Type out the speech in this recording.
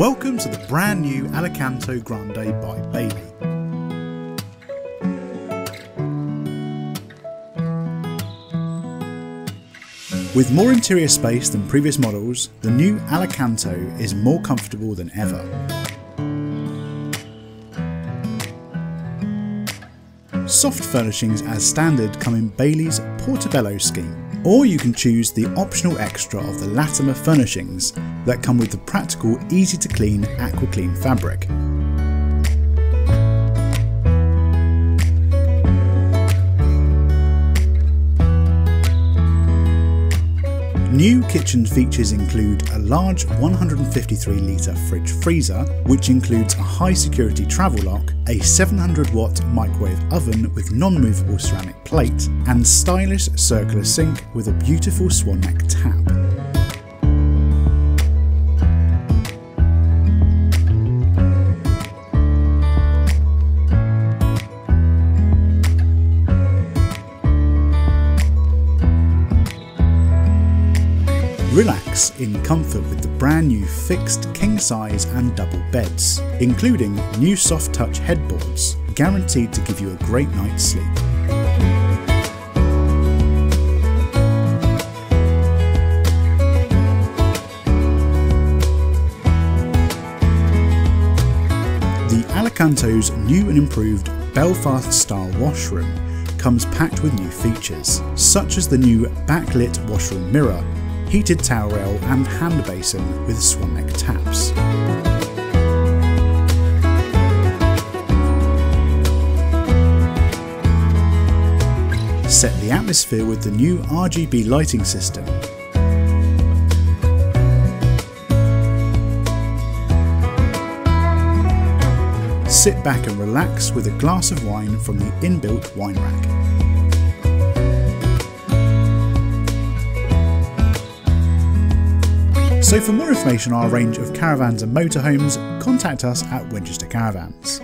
Welcome to the brand new Alicanto Grande by Bailey. With more interior space than previous models, the new Alicanto is more comfortable than ever. Soft furnishings as standard come in Bailey's Portobello scheme, or you can choose the optional extra of the Latimer furnishings that come with the practical easy to clean AquaClean fabric. New kitchen features include a large 153 litre fridge freezer, which includes a high security travel lock, a 700 watt microwave oven with non movable ceramic plate, and stylish circular sink with a beautiful swan neck tap. Relax in comfort with the brand new fixed king size and double beds, including new soft touch headboards, guaranteed to give you a great night's sleep. The Alicanto's new and improved Belfast style washroom comes packed with new features, such as the new backlit washroom mirror heated towel rail and hand basin with swan neck taps. Set the atmosphere with the new RGB lighting system. Sit back and relax with a glass of wine from the inbuilt wine rack. So for more information on our range of caravans and motorhomes, contact us at Winchester Caravans.